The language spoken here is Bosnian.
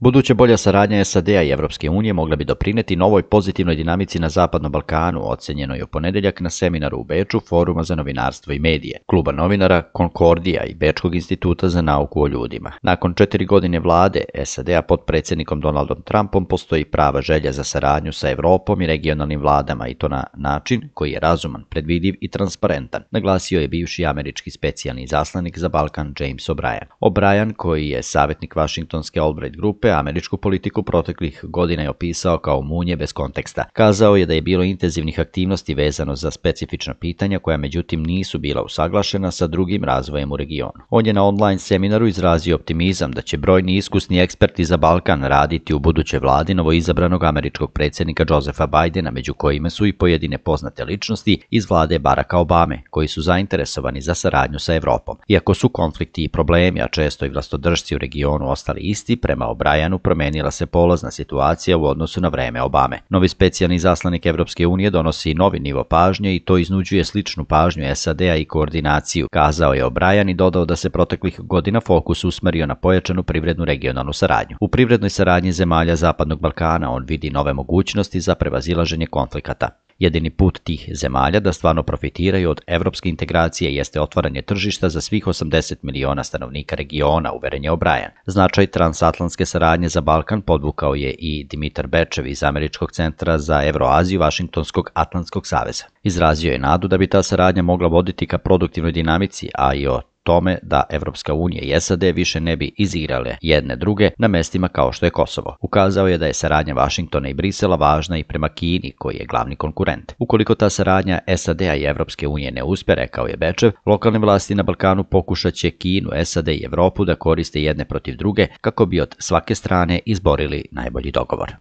Buduće bolja saradnja SAD-a i Evropske unije mogla bi doprineti novoj pozitivnoj dinamici na Zapadnom Balkanu, ocenjeno je u ponedeljak na seminaru u Beču Foruma za novinarstvo i medije, kluba novinara Konkordija i Bečkog instituta za nauku o ljudima. Nakon četiri godine vlade SAD-a pod predsjednikom Donaldom Trumpom postoji prava želja za saradnju sa Evropom i regionalnim vladama i to na način koji je razuman, predvidiv i transparentan, naglasio je bivši američki specijalni zaslanik za Balkan James O'Brien. O'Brien, koji je savjetnik Washingtonske Albright grupe, Evrope američku politiku proteklih godina je opisao kao munje bez konteksta. Kazao je da je bilo intenzivnih aktivnosti vezano za specifična pitanja koja međutim nisu bila usaglašena sa drugim razvojem u regionu. On je na online seminaru izrazio optimizam da će brojni iskusni eksperti za Balkan raditi u buduće vladi novo izabranog američkog predsjednika Josefa Bidena, među kojima su i pojedine poznate ličnosti iz vlade Baracka Obame, koji su zainteresovani za saradnju sa Evropom. Iako su konflikti i problemi, a često i vlastodržci u regionu ostali isti, prema obraju Bajanu promenila se polazna situacija u odnosu na vreme Obame. Novi specijalni zaslanik Evropske unije donosi novi nivo pažnje i to iznuđuje sličnu pažnju SAD-a i koordinaciju, kazao je O'Brien i dodao da se proteklih godina fokus usmerio na pojačanu privrednu regionalnu saradnju. U privrednoj saradnji zemalja Zapadnog Balkana on vidi nove mogućnosti za prevazilaženje konflikata. Jedini put tih zemalja da stvarno profitiraju od evropske integracije jeste otvaranje tržišta za svih 80 miliona stanovnika regiona, uveren je O'Brien. Značaj transatlantske saradnje za Balkan podvukao je i Dimitar Bečev iz Američkog centra za Evroaziju Vašingtonskog Atlantskog saveza. Izrazio je nadu da bi ta saradnja mogla voditi ka produktivnoj dinamici, a i o tome da Evropska unija i SAD više ne bi izigrale jedne druge na mestima kao što je Kosovo. Ukazao je da je saradnja Vašingtona i Brisela važna i prema Kini, koji je glavni konkurent. Ukoliko ta saradnja SAD-a i Evropske unije ne uspe, rekao je Bečev, lokalne vlasti na Balkanu pokušaće Kinu, SAD i Evropu da koriste jedne protiv druge kako bi od svake strane izborili najbolji dogovor.